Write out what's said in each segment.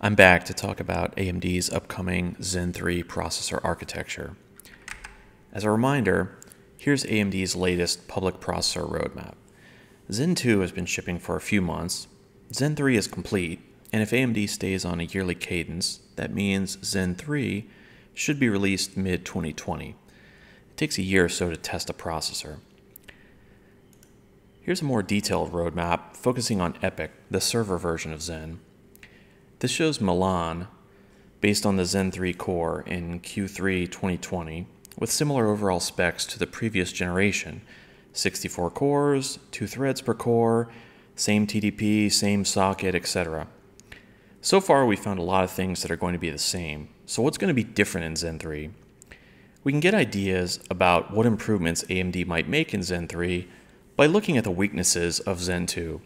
I'm back to talk about AMD's upcoming Zen 3 processor architecture. As a reminder, here's AMD's latest public processor roadmap. Zen 2 has been shipping for a few months, Zen 3 is complete, and if AMD stays on a yearly cadence, that means Zen 3 should be released mid 2020. It takes a year or so to test a processor. Here's a more detailed roadmap focusing on EPYC, the server version of Zen. This shows Milan, based on the Zen 3 core in Q3 2020, with similar overall specs to the previous generation 64 cores, 2 threads per core, same TDP, same socket, etc. So far, we found a lot of things that are going to be the same. So, what's going to be different in Zen 3? We can get ideas about what improvements AMD might make in Zen 3 by looking at the weaknesses of Zen 2.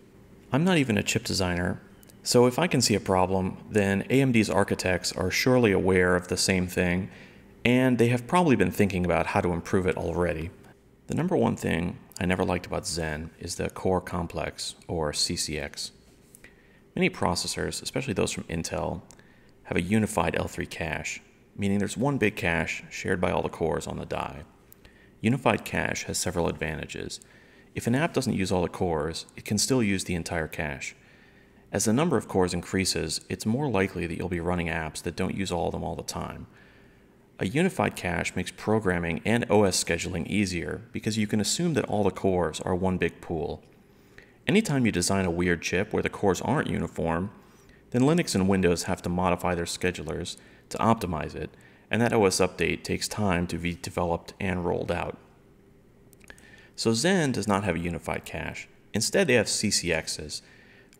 I'm not even a chip designer, so if I can see a problem, then AMD's architects are surely aware of the same thing, and they have probably been thinking about how to improve it already. The number one thing I never liked about Zen is the core complex, or CCX. Many processors, especially those from Intel, have a unified L3 cache, meaning there's one big cache shared by all the cores on the die. Unified cache has several advantages. If an app doesn't use all the cores, it can still use the entire cache. As the number of cores increases, it's more likely that you'll be running apps that don't use all of them all the time. A unified cache makes programming and OS scheduling easier because you can assume that all the cores are one big pool. Anytime you design a weird chip where the cores aren't uniform, then Linux and Windows have to modify their schedulers to optimize it, and that OS update takes time to be developed and rolled out. So Zen does not have a unified cache. Instead, they have CCXs,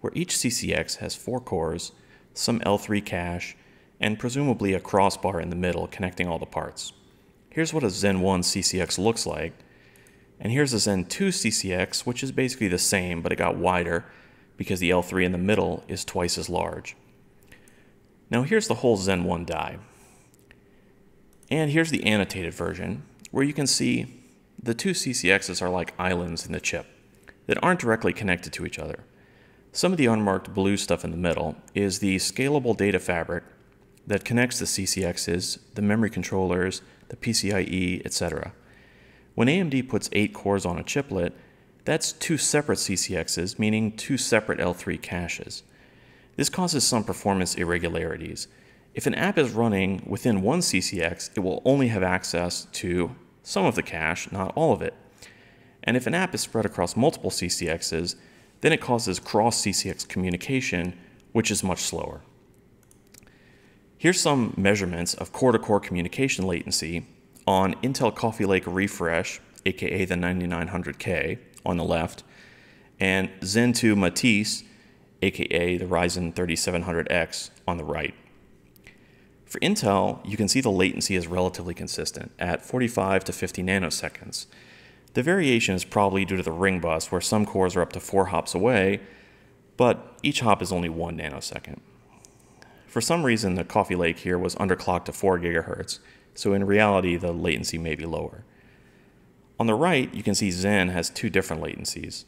where each CCX has four cores, some L3 cache, and presumably a crossbar in the middle connecting all the parts. Here's what a Zen 1 CCX looks like, and here's a Zen 2 CCX, which is basically the same, but it got wider because the L3 in the middle is twice as large. Now here's the whole Zen 1 die. And here's the annotated version, where you can see the two CCXs are like islands in the chip that aren't directly connected to each other. Some of the unmarked blue stuff in the middle is the scalable data fabric that connects the CCXs, the memory controllers, the PCIe, etc. When AMD puts 8 cores on a chiplet, that's two separate CCXs, meaning two separate L3 caches. This causes some performance irregularities. If an app is running within one CCX, it will only have access to some of the cache, not all of it. And if an app is spread across multiple CCXs, then it causes cross CCX communication, which is much slower. Here's some measurements of core to core communication latency on Intel Coffee Lake Refresh, aka the 9900K, on the left, and Zen 2 Matisse, aka the Ryzen 3700X, on the right. For Intel, you can see the latency is relatively consistent at 45 to 50 nanoseconds. The variation is probably due to the ring bus, where some cores are up to four hops away, but each hop is only one nanosecond. For some reason, the Coffee Lake here was underclocked to 4 gigahertz, so in reality, the latency may be lower. On the right, you can see Zen has two different latencies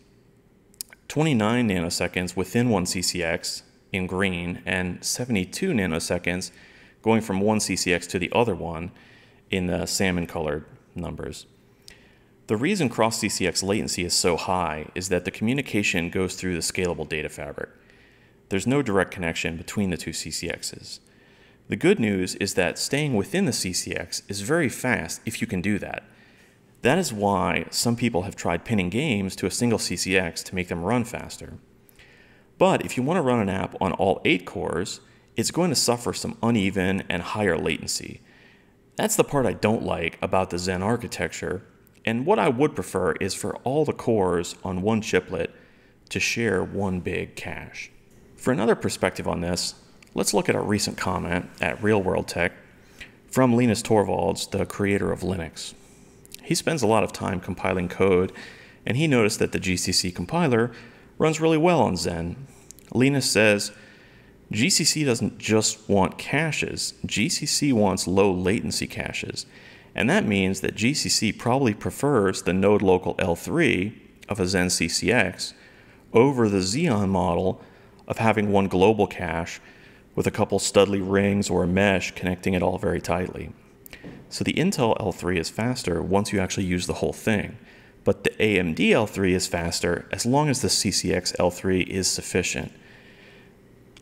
29 nanoseconds within one CCX in green, and 72 nanoseconds going from one CCX to the other one in the salmon colored numbers. The reason cross CCX latency is so high is that the communication goes through the scalable data fabric. There's no direct connection between the two CCXs. The good news is that staying within the CCX is very fast if you can do that. That is why some people have tried pinning games to a single CCX to make them run faster. But if you want to run an app on all 8 cores, it's going to suffer some uneven and higher latency. That's the part I don't like about the Zen architecture and what I would prefer is for all the cores on one chiplet to share one big cache. For another perspective on this, let's look at a recent comment at Real World Tech from Linus Torvalds, the creator of Linux. He spends a lot of time compiling code, and he noticed that the GCC compiler runs really well on Zen. Linus says, GCC doesn't just want caches, GCC wants low latency caches. And that means that GCC probably prefers the node local L3 of a Zen CCX over the Xeon model of having one global cache with a couple studly rings or a mesh connecting it all very tightly. So the Intel L3 is faster once you actually use the whole thing, but the AMD L3 is faster as long as the CCX L3 is sufficient.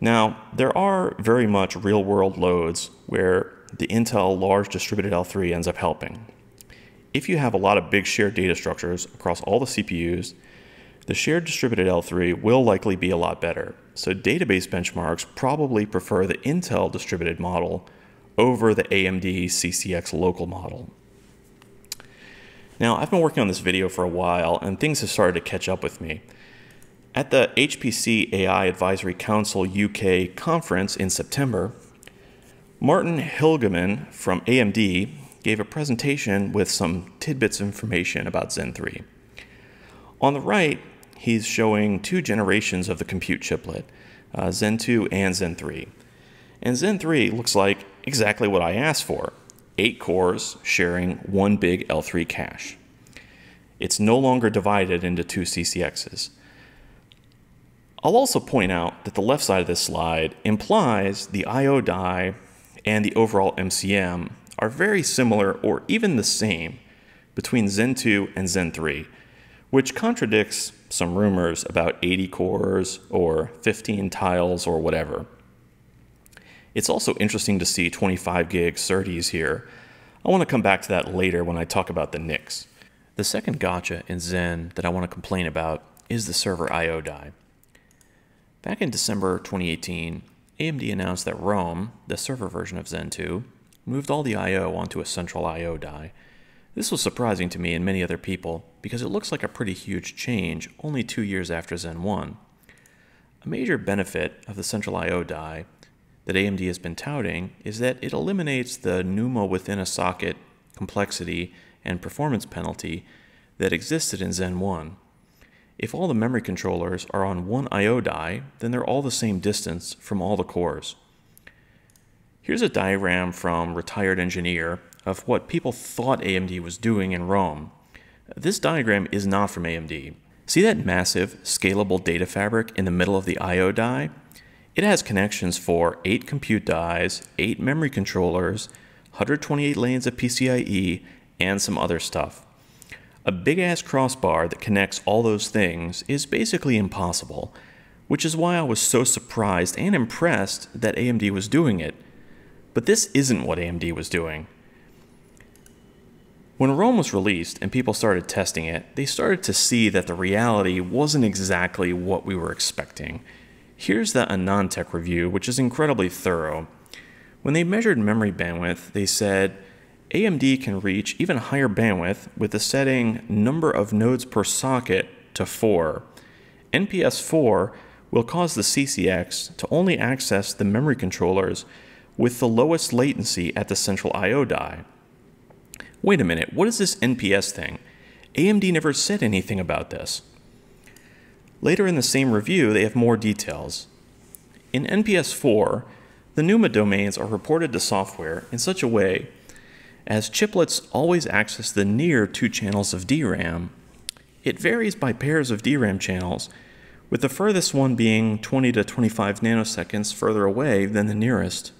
Now, there are very much real world loads where the Intel large distributed L3 ends up helping. If you have a lot of big shared data structures across all the CPUs, the shared distributed L3 will likely be a lot better. So database benchmarks probably prefer the Intel distributed model over the AMD CCX local model. Now, I've been working on this video for a while and things have started to catch up with me. At the HPC AI Advisory Council UK conference in September, Martin Hilgeman from AMD gave a presentation with some tidbits of information about Zen 3. On the right, he's showing two generations of the compute chiplet, uh, Zen 2 and Zen 3. And Zen 3 looks like exactly what I asked for eight cores sharing one big L3 cache. It's no longer divided into two CCXs. I'll also point out that the left side of this slide implies the I.O. die and the overall MCM are very similar or even the same between Zen 2 and Zen 3, which contradicts some rumors about 80 cores or 15 tiles or whatever. It's also interesting to see 25 gig SerDes here. I want to come back to that later when I talk about the NICs. The second gotcha in Zen that I want to complain about is the server I.O. die. Back in December 2018, AMD announced that Rome, the server version of Zen 2, moved all the I.O. onto a central I.O. die. This was surprising to me and many other people because it looks like a pretty huge change only two years after Zen 1. A major benefit of the central I.O. die that AMD has been touting is that it eliminates the NUMA within a socket complexity and performance penalty that existed in Zen 1. If all the memory controllers are on one I.O. die, then they're all the same distance from all the cores. Here's a diagram from Retired Engineer of what people thought AMD was doing in Rome. This diagram is not from AMD. See that massive, scalable data fabric in the middle of the I.O. die? It has connections for 8 compute dies, 8 memory controllers, 128 lanes of PCIe, and some other stuff. A big ass crossbar that connects all those things is basically impossible, which is why I was so surprised and impressed that AMD was doing it. But this isn't what AMD was doing. When Rome was released and people started testing it, they started to see that the reality wasn't exactly what we were expecting. Here's the AnandTech review, which is incredibly thorough. When they measured memory bandwidth, they said AMD can reach even higher bandwidth with the setting number of nodes per socket to 4. NPS 4 will cause the CCX to only access the memory controllers with the lowest latency at the central I.O. die. Wait a minute, what is this NPS thing? AMD never said anything about this. Later in the same review, they have more details. In NPS 4, the NUMA domains are reported to software in such a way as chiplets always access the near two channels of DRAM, it varies by pairs of DRAM channels, with the furthest one being 20 to 25 nanoseconds further away than the nearest.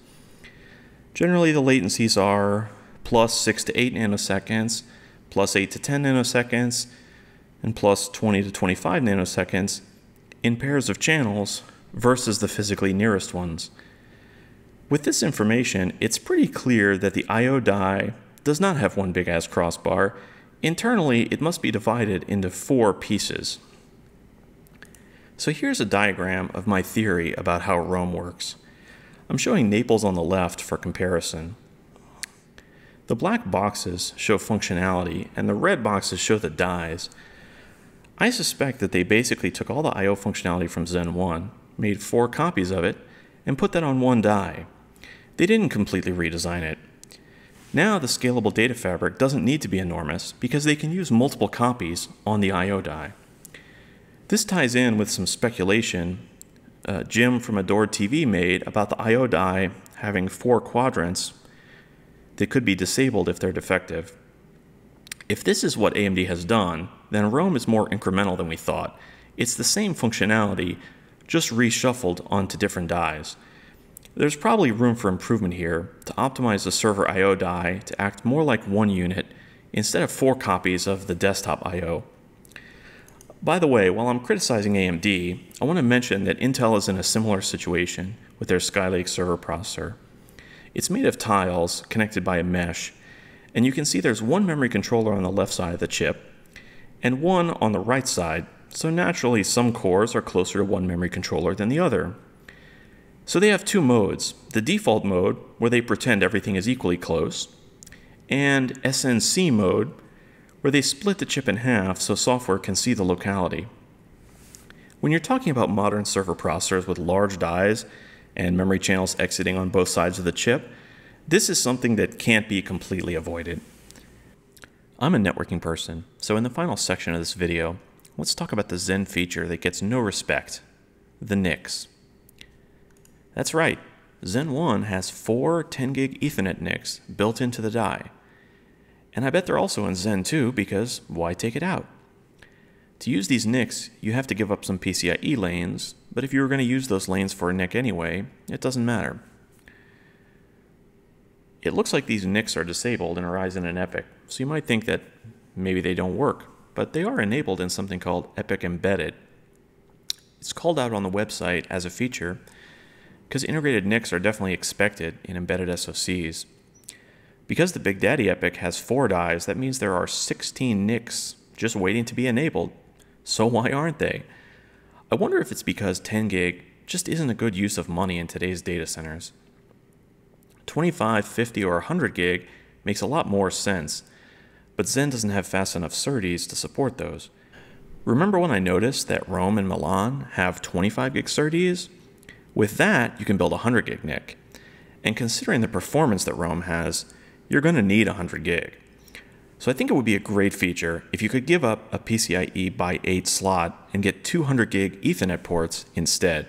Generally, the latencies are plus 6 to 8 nanoseconds, plus 8 to 10 nanoseconds, and plus 20 to 25 nanoseconds in pairs of channels versus the physically nearest ones. With this information, it's pretty clear that the I.O. die does not have one big ass crossbar. Internally, it must be divided into four pieces. So here's a diagram of my theory about how Rome works. I'm showing Naples on the left for comparison. The black boxes show functionality, and the red boxes show the dies. I suspect that they basically took all the I.O. functionality from Zen 1, made four copies of it, and put that on one die. They didn't completely redesign it. Now the scalable data fabric doesn't need to be enormous because they can use multiple copies on the I.O. die. This ties in with some speculation uh, Jim from Adored TV made about the I.O. die having four quadrants that could be disabled if they're defective. If this is what AMD has done, then Rome is more incremental than we thought. It's the same functionality, just reshuffled onto different dies. There's probably room for improvement here to optimize the server I.O. die to act more like one unit instead of four copies of the desktop I.O. By the way, while I'm criticizing AMD, I want to mention that Intel is in a similar situation with their Skylake server processor. It's made of tiles connected by a mesh, and you can see there's one memory controller on the left side of the chip and one on the right side, so naturally some cores are closer to one memory controller than the other. So they have two modes the default mode, where they pretend everything is equally close, and SNC mode, where they split the chip in half so software can see the locality. When you're talking about modern server processors with large dies and memory channels exiting on both sides of the chip, this is something that can't be completely avoided. I'm a networking person, so in the final section of this video, let's talk about the Zen feature that gets no respect, the NICs. That's right, Zen 1 has four 10 gig Ethernet NICs built into the die. And I bet they're also in Zen 2 because why take it out? To use these NICs, you have to give up some PCIe lanes, but if you were going to use those lanes for a NIC anyway, it doesn't matter. It looks like these NICs are disabled in Ryzen and EPYC, so you might think that maybe they don't work, but they are enabled in something called EPYC Embedded. It's called out on the website as a feature, because integrated NICs are definitely expected in embedded SoCs. Because the Big Daddy EPYC has four dies, that means there are 16 NICs just waiting to be enabled. So why aren't they? I wonder if it's because 10 gig just isn't a good use of money in today's data centers. 25, 50, or 100 gig makes a lot more sense, but Zen doesn't have fast enough SerDes to support those. Remember when I noticed that Rome and Milan have 25 gig SerDes? With that, you can build a 100 gig NIC. And considering the performance that Rome has, you're going to need 100 gig. So I think it would be a great feature if you could give up a PCIe by 8 slot and get 200 gig Ethernet ports instead.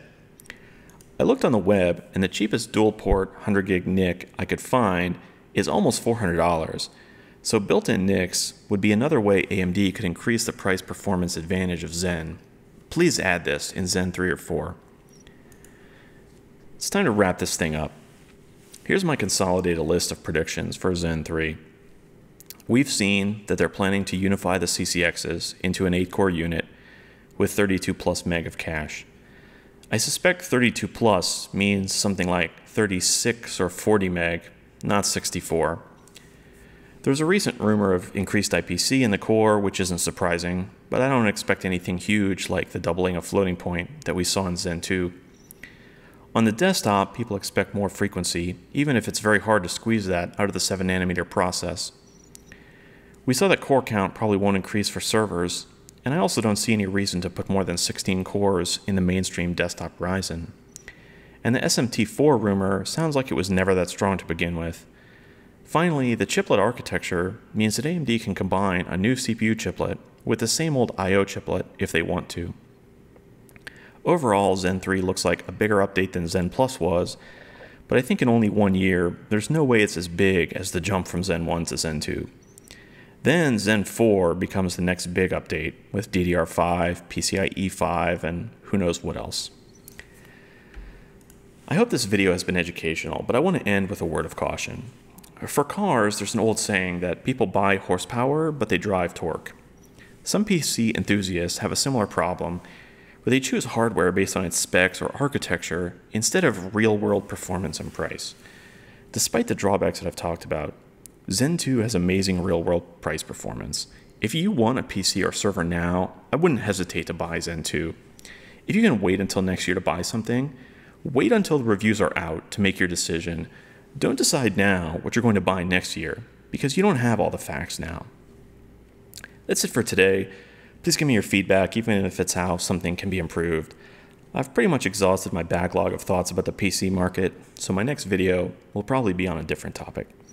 I looked on the web and the cheapest dual port 100 gig NIC I could find is almost $400. So built-in NICs would be another way AMD could increase the price performance advantage of Zen. Please add this in Zen 3 or 4. It's time to wrap this thing up. Here's my consolidated list of predictions for Zen 3. We've seen that they're planning to unify the CCXs into an 8 core unit with 32 plus meg of cache. I suspect 32 plus means something like 36 or 40 meg, not 64. There's a recent rumor of increased IPC in the core, which isn't surprising, but I don't expect anything huge like the doubling of floating point that we saw in Zen 2. On the desktop, people expect more frequency, even if it's very hard to squeeze that out of the 7 nanometer process. We saw that core count probably won't increase for servers, and I also don't see any reason to put more than 16 cores in the mainstream desktop Ryzen. And the SMT4 rumor sounds like it was never that strong to begin with. Finally, the chiplet architecture means that AMD can combine a new CPU chiplet with the same old I.O. chiplet if they want to. Overall, Zen 3 looks like a bigger update than Zen Plus was, but I think in only one year, there's no way it's as big as the jump from Zen 1 to Zen 2. Then Zen 4 becomes the next big update with DDR5, PCIe 5, and who knows what else. I hope this video has been educational, but I want to end with a word of caution. For cars, there's an old saying that people buy horsepower, but they drive torque. Some PC enthusiasts have a similar problem where they choose hardware based on its specs or architecture instead of real world performance and price. Despite the drawbacks that I've talked about, Zen 2 has amazing real world price performance. If you want a PC or server now, I wouldn't hesitate to buy Zen 2. If you can wait until next year to buy something, wait until the reviews are out to make your decision. Don't decide now what you're going to buy next year because you don't have all the facts now. That's it for today. Please give me your feedback, even if it's how something can be improved. I've pretty much exhausted my backlog of thoughts about the PC market, so my next video will probably be on a different topic.